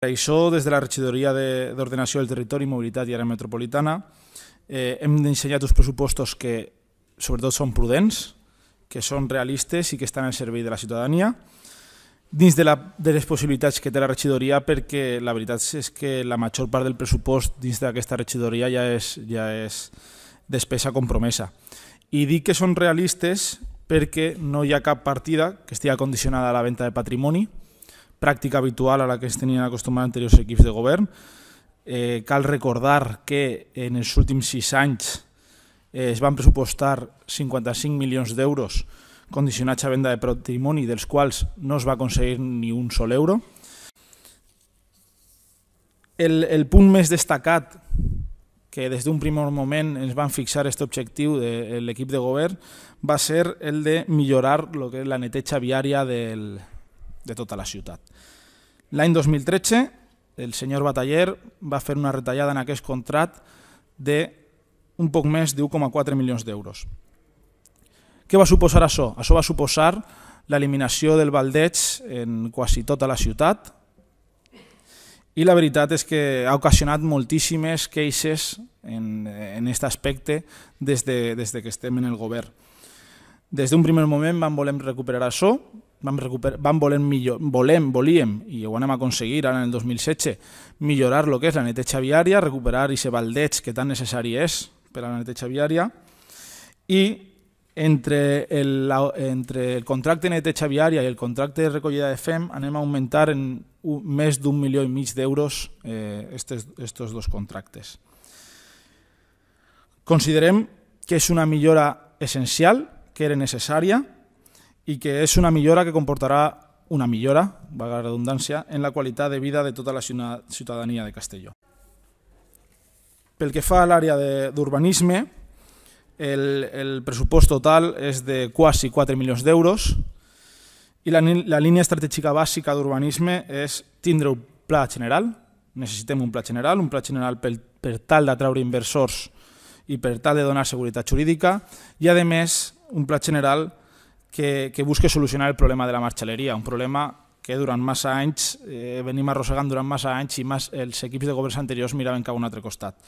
Això, des de la regidoria d'Ordenació del Territori, Mobilitat i Àrea Metropolitana, eh, hem dissenyat uns pressupostos que, sobretot, són prudents, que són realistes i que estan al servei de la ciutadania, dins de, la, de les possibilitats que té la regidoria, perquè la veritat és que la major part del pressupost dins d'aquesta regidoria ja és, ja és despesa compromesa. I dic que són realistes perquè no hi ha cap partida que estigui condicionada a la venda de patrimoni, pràctica habitual a la que es tenien acostumats anteriors equips de govern. Eh, cal recordar que en els últims sis anys eh, es van pressupostar 55 milions d'euros condicionats a venda de patrimoni, dels quals no es va aconseguir ni un sol euro. El, el punt més destacat que des d'un primer moment ens van fixar aquest objectiu de l'equip de govern va ser el de millorar lo que és la neteja viària del, de tota la ciutat. L'any 2013, el senyor Bataller va fer una retallada en aquest contracte de un poc més de 1,4 milions d'euros. Què va suposar això? Això va suposar l'eliminació del baldeig en quasi tota la ciutat i la veritat és que ha ocasionat moltíssimes queixes en aquest aspecte des de, des de que estem en el govern. Des d'un primer moment vam voler recuperar això, vam, recuperar, vam voler millor, volem, volíem, i ho anem a aconseguir ara en el 2016, millorar el que és la neteja viària, recuperar aquest baldeig que tan necessari és per a la neteja viària, i entre el, la, entre el contracte de neteja viària i el contracte de recollida de FEM anem a augmentar en un, més d'un milió i mig d'euros eh, dos contractes. Considerem que és una millora essencial, que era necessària, i que és una millora que comportarà una millora, vaga la redundància, en la qualitat de vida de tota la ciutadania de Castelló. Pel que fa a l'àrea d'urbanisme, el, el pressupost total és de quasi 4 milions d'euros i la, la línia estratègica bàsica d'urbanisme és tindre un pla general, necessitem un pla general, un pla general per, per tal d'atraure inversors i per tal de donar seguretat jurídica i, a més, un pla general que, que busque solucionar el problema de la marxaleria, un problema que durant massa anys eh, venim arrossegant durant massa anys i més els equips de governs anteriors miraven cap a un altre costat.